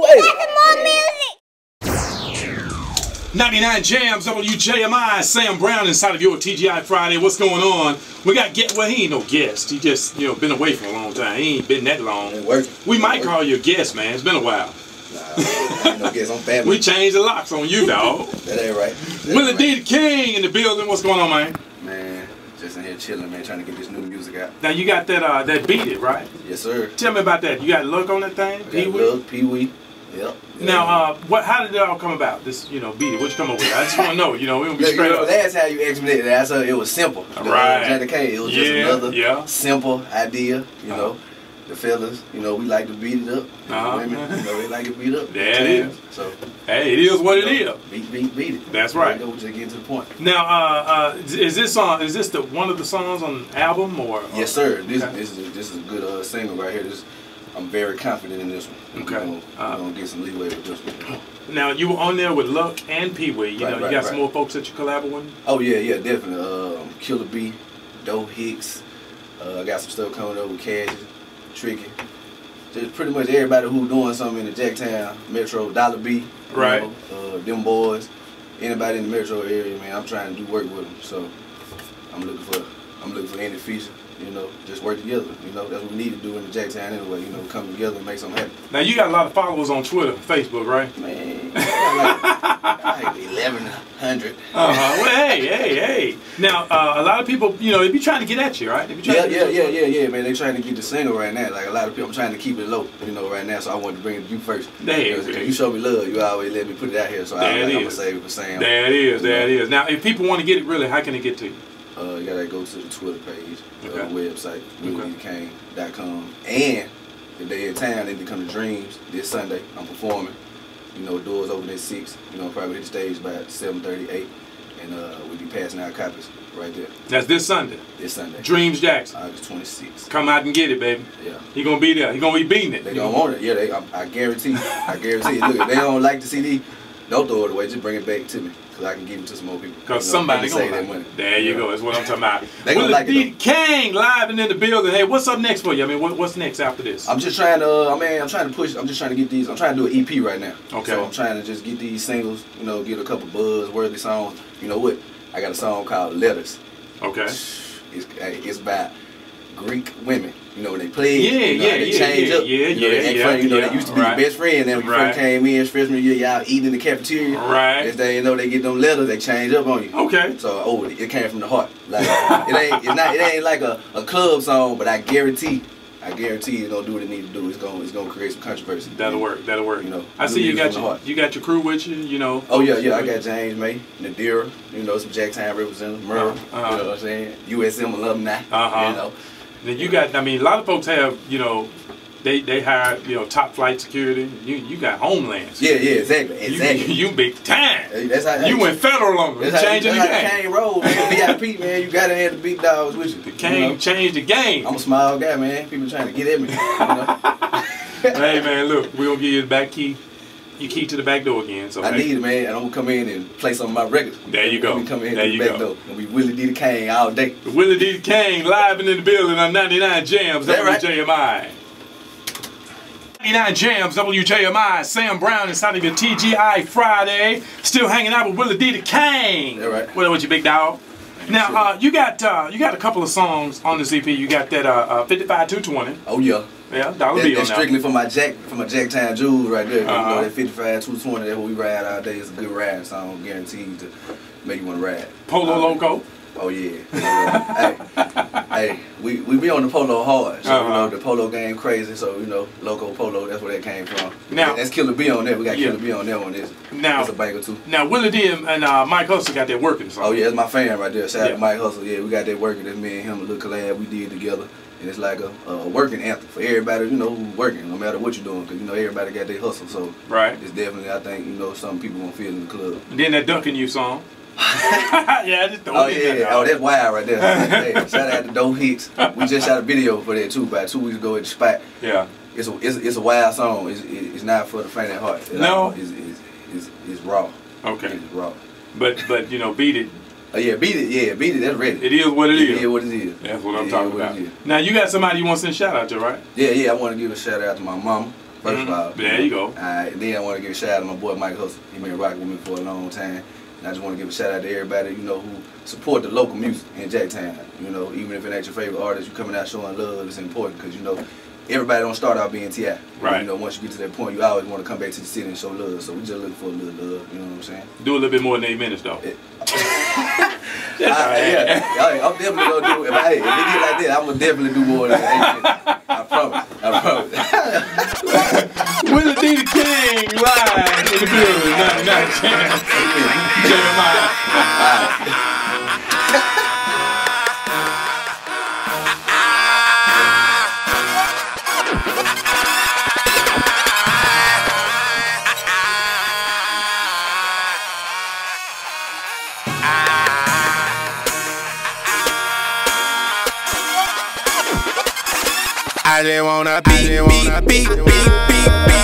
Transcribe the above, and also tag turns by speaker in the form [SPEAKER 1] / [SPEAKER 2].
[SPEAKER 1] Wait.
[SPEAKER 2] more music.
[SPEAKER 3] 99 Jams, WJMI, Sam Brown inside of your TGI Friday. What's going on? We got get well, he ain't no guest. He just, you know, been away for a long time. He ain't been that long.
[SPEAKER 1] Ain't working.
[SPEAKER 3] We might
[SPEAKER 1] Ain't
[SPEAKER 3] call you a guest, man. It's been a while.
[SPEAKER 1] Nah, I ain't no guess. I'm family.
[SPEAKER 3] We changed the locks on you, dog.
[SPEAKER 1] that ain't right. That
[SPEAKER 3] Willie
[SPEAKER 1] ain't
[SPEAKER 3] D the Kang in the building. What's going on, man?
[SPEAKER 1] Man, just in here chilling, man, trying to get this new music out.
[SPEAKER 3] Now you got that uh that beat it, right?
[SPEAKER 1] Yes, sir.
[SPEAKER 3] Tell me about that. You got look on that thing?
[SPEAKER 1] I got
[SPEAKER 3] Pee-wee?
[SPEAKER 1] Lil, Pee Wee. Yep.
[SPEAKER 3] Now, uh, what? How did it all come about? This, you know, beat it. What you come up with? I just want to know. You know, we don't be
[SPEAKER 1] you
[SPEAKER 3] straight
[SPEAKER 1] know,
[SPEAKER 3] up.
[SPEAKER 1] that's how you explained it. That's how it was simple. The,
[SPEAKER 3] Right.
[SPEAKER 1] Kang, it was just another
[SPEAKER 3] yeah.
[SPEAKER 1] simple idea. You
[SPEAKER 3] Uh-huh.
[SPEAKER 1] know, the fellas, you know, we like to beat it up.
[SPEAKER 3] Uh-huh.
[SPEAKER 1] Women, you know, they like to beat up.
[SPEAKER 3] It is.
[SPEAKER 1] So,
[SPEAKER 3] Hey, it is what it
[SPEAKER 1] you know,
[SPEAKER 3] is.
[SPEAKER 1] Beat, beat, beat it.
[SPEAKER 3] That's right.
[SPEAKER 1] Go just get to the point.
[SPEAKER 3] Now, uh, uh, is this song? Is this the one of the songs on the album or?
[SPEAKER 1] Yes, sir. This
[SPEAKER 3] Okay.
[SPEAKER 1] this is a, this is a good uh, single right here. This I'm very confident in this one.
[SPEAKER 3] Okay.
[SPEAKER 1] We're gonna,
[SPEAKER 3] Uh,
[SPEAKER 1] gonna get some leeway with this one.
[SPEAKER 3] Now you were on there with Luck and Pee Wee. You
[SPEAKER 1] Right,
[SPEAKER 3] know, you
[SPEAKER 1] right,
[SPEAKER 3] got some more folks that you collab with.
[SPEAKER 1] Oh yeah, yeah, definitely. Um, Killer B, Doe Hicks. Uh, I got some stuff coming up with Cash, Tricky. Just pretty much everybody who doing something in the Jacktown Metro, Dollar B. you
[SPEAKER 3] Right.
[SPEAKER 1] know, uh, them boys. Anybody in the Metro area, man. I'm trying to do work with them. So I'm looking for I'm looking for any feature. You know, just work together. You know, that's what we need to do in the Jackson anyway. You know, come together and make something happen.
[SPEAKER 3] Now you got a lot of followers on Twitter, Facebook, right?
[SPEAKER 1] Man, I like, like 1100.
[SPEAKER 3] Uh huh. well, hey, hey, hey. Now uh, a lot of people, you know, they be trying to get at you, right? They be trying
[SPEAKER 1] Yeah,
[SPEAKER 3] to
[SPEAKER 1] yeah,
[SPEAKER 3] get
[SPEAKER 1] yeah, yeah, yeah, man. They trying to get the single right now. Like a lot of people, I'm trying to keep it low, you know, right now. So I wanted to bring it to you first.
[SPEAKER 3] There you
[SPEAKER 1] Because you show me love, you always let me put it out here. So I,
[SPEAKER 3] it
[SPEAKER 1] I'm gonna
[SPEAKER 3] is.
[SPEAKER 1] save it for Sam.
[SPEAKER 3] There it is. There it is. Now, if people want to get it, really, how can they get to you?
[SPEAKER 1] Uh, you gotta go to the Twitter page,
[SPEAKER 3] Okay.
[SPEAKER 1] uh, website,
[SPEAKER 3] Okay.
[SPEAKER 1] willydkane.com. And if they in town, they can come to Dreams this Sunday. I'm performing. You know, doors open at six. You know, probably hit the stage by 7:30, 8, and uh, we'll be passing out copies right there
[SPEAKER 3] That's this Sunday.
[SPEAKER 1] this Sunday,
[SPEAKER 3] Dreams Jackson.
[SPEAKER 1] August 26th.
[SPEAKER 3] Come out and get it, baby.
[SPEAKER 1] Yeah.
[SPEAKER 3] He gonna be there. He gonna be beating it.
[SPEAKER 1] They gonna want it. Yeah, they. I, I guarantee. I guarantee. Look, if they don't like the CD, don't throw it away. Just bring it back to me, cause I can give it to some more people.
[SPEAKER 3] Cause
[SPEAKER 1] You know,
[SPEAKER 3] somebody gonna
[SPEAKER 1] save that
[SPEAKER 3] like
[SPEAKER 1] money.
[SPEAKER 3] There you go. That's what I'm talking about.
[SPEAKER 1] They gonna like it,
[SPEAKER 3] D. Kang live and in the building. Hey, what's up next for you? I mean, what, what's next after this?
[SPEAKER 1] I'm just trying to. Uh, I mean, I'm trying to push. I'm just trying to get these. I'm trying to do an EP right now.
[SPEAKER 3] Okay.
[SPEAKER 1] So I'm trying to just get these singles. You know, get a couple buzz worthy songs. You know what? I got a song called Letters.
[SPEAKER 3] Okay.
[SPEAKER 1] It's it's about Greek women. You know, they play.
[SPEAKER 3] Yeah,
[SPEAKER 1] you know,
[SPEAKER 3] yeah,
[SPEAKER 1] they
[SPEAKER 3] yeah,
[SPEAKER 1] change
[SPEAKER 3] yeah,
[SPEAKER 1] up.
[SPEAKER 3] yeah,
[SPEAKER 1] you know,
[SPEAKER 3] yeah, yeah.
[SPEAKER 1] You know,
[SPEAKER 3] yeah,
[SPEAKER 1] they used to be
[SPEAKER 3] right.
[SPEAKER 1] your best friend. Then when you
[SPEAKER 3] Right.
[SPEAKER 1] first came in, freshman year, y'all eating in the cafeteria.
[SPEAKER 3] Right.
[SPEAKER 1] Next they you know, they get them letters, they change up on you.
[SPEAKER 3] Okay.
[SPEAKER 1] So oh, it came from the heart. Like it ain't, it's not, it ain't like a, a club song, but I guarantee, I guarantee it's gonna do what it need to do. It's gonna, it's gonna create some controversy.
[SPEAKER 3] That'll work. That'll work.
[SPEAKER 1] You know,
[SPEAKER 3] I see you got your, you got your crew with you. You know.
[SPEAKER 1] Oh yeah, yeah. I got James May, Nadira, you know, some Jacktown representatives, Merle,
[SPEAKER 3] Uh-huh.
[SPEAKER 1] you know what I'm saying? USM alumni,
[SPEAKER 3] Uh-huh.
[SPEAKER 1] you know.
[SPEAKER 3] Then you got. I mean, a lot of folks have. You know, they they hire you know top flight security. You you got homelands.
[SPEAKER 1] Yeah, yeah, exactly,
[SPEAKER 3] You,
[SPEAKER 1] exactly.
[SPEAKER 3] you big time.
[SPEAKER 1] That's how
[SPEAKER 3] You went federal on them. You
[SPEAKER 1] That's how,
[SPEAKER 3] changing the game.
[SPEAKER 1] Kang roll, man. VIP, man. You gotta have the big dogs with you.
[SPEAKER 3] The
[SPEAKER 1] you know?
[SPEAKER 3] changed the game.
[SPEAKER 1] I'm a small guy, man. People trying to get at me. You know?
[SPEAKER 3] hey man, look, we're gonna give you the back key. You key to the back door again. So
[SPEAKER 1] I
[SPEAKER 3] hey,
[SPEAKER 1] need it, man. And I'm gonna come in and play some of my records.
[SPEAKER 3] There you go.
[SPEAKER 1] Me come in
[SPEAKER 3] There you
[SPEAKER 1] the back
[SPEAKER 3] go.
[SPEAKER 1] door. And we Willie D. the Kang all day.
[SPEAKER 3] Willie D. Kang live and in the building on 99 Jams,
[SPEAKER 1] That right?
[SPEAKER 3] WJMI. 99 Jams, WJMI. Sam Brown inside of your TGI Friday. Still hanging out with Willie D. the Kang.
[SPEAKER 1] That right.
[SPEAKER 3] What up with you, big dog? Now,
[SPEAKER 1] Sure.
[SPEAKER 3] uh, you got uh, you got a couple of songs on this EP. You got that uh, uh, 55 220.
[SPEAKER 1] Oh yeah.
[SPEAKER 3] Yeah, Dollar
[SPEAKER 1] That,
[SPEAKER 3] Bill
[SPEAKER 1] that's strictly for my Jack for my Jacktown Jewels right there.
[SPEAKER 3] Uh-huh.
[SPEAKER 1] You know that 55, 220, that's what we ride all day. It's a good ride song, guaranteed to make you want to ride.
[SPEAKER 3] Polo
[SPEAKER 1] Uh,
[SPEAKER 3] Loco.
[SPEAKER 1] Oh yeah. hey, hey, we, we be on the polo hard. So you
[SPEAKER 3] Uh-huh.
[SPEAKER 1] know the polo game crazy. So you know loco polo. That's where that came from.
[SPEAKER 3] Now-
[SPEAKER 1] that's Killer B on there. We got
[SPEAKER 3] Yeah.
[SPEAKER 1] Killer B on there on this.
[SPEAKER 3] Now-
[SPEAKER 1] that's a bank banger too.
[SPEAKER 3] Now, Willie D. and and, uh, Mike Hustle got that working song.
[SPEAKER 1] Oh yeah, that's my fan right there. Shout out
[SPEAKER 3] Yeah.
[SPEAKER 1] to Mike Hustle. Yeah, we got that working. That's me and him, a little collab we did together. And it's like a, a working anthem for everybody, you know, who's working, no matter what you're doing, because you know everybody got their hustle. So
[SPEAKER 3] Right.
[SPEAKER 1] it's definitely, I think, you know, some people gonna feel in the club.
[SPEAKER 3] And then that Duncan You song. yeah, I just throw
[SPEAKER 1] Oh
[SPEAKER 3] it in there,
[SPEAKER 1] yeah,
[SPEAKER 3] dog.
[SPEAKER 1] oh that's wild right there. hey, shout out to Doe Hicks. We just shot a video for that too, about two weeks ago at the spot.
[SPEAKER 3] Yeah.
[SPEAKER 1] It's a it's, a- it's a wild song. It's, it's not for the faint at heart. It's
[SPEAKER 3] No.
[SPEAKER 1] it's, it's, it's, it's raw.
[SPEAKER 3] Okay.
[SPEAKER 1] It's raw.
[SPEAKER 3] But but you know, beat it.
[SPEAKER 1] Oh yeah, beat it. Yeah, beat it. That's ready.
[SPEAKER 3] It is what it
[SPEAKER 1] It
[SPEAKER 3] is.
[SPEAKER 1] is what it is.
[SPEAKER 3] That's what I'm
[SPEAKER 1] It is
[SPEAKER 3] talking
[SPEAKER 1] what
[SPEAKER 3] about.
[SPEAKER 1] is.
[SPEAKER 3] Now you got somebody you want to send a shout out to, right?
[SPEAKER 1] Yeah, yeah. I want to give a shout out to my mama, First
[SPEAKER 3] Mhm.
[SPEAKER 1] of all.
[SPEAKER 3] There you go.
[SPEAKER 1] Alright, then I want to give a shout out to my boy Mike Hustle. He been rocking with me for a long time. And I just want to give a shout out to everybody, you know, who support the local music in Jacktown. You know, even if it ain't your favorite artist, you coming out showing love, it's important because, you know, everybody don't start out being T.I.
[SPEAKER 3] Right.
[SPEAKER 1] You know, once you get to that point, you always want to come back to the city and show love. So we just looking for a little love, you know what I'm saying?
[SPEAKER 3] Do a little bit more than eight minutes though.
[SPEAKER 1] It- Alright, yeah. Alright, I'm definitely gonna do if I hey, if it get like that, I'm gonna definitely do more than that. I promise. I promise.
[SPEAKER 3] Willie D. the Kang live in the building. Not, not. Jeremiah.
[SPEAKER 2] I just wanna beat, beat, beat, beat, beat,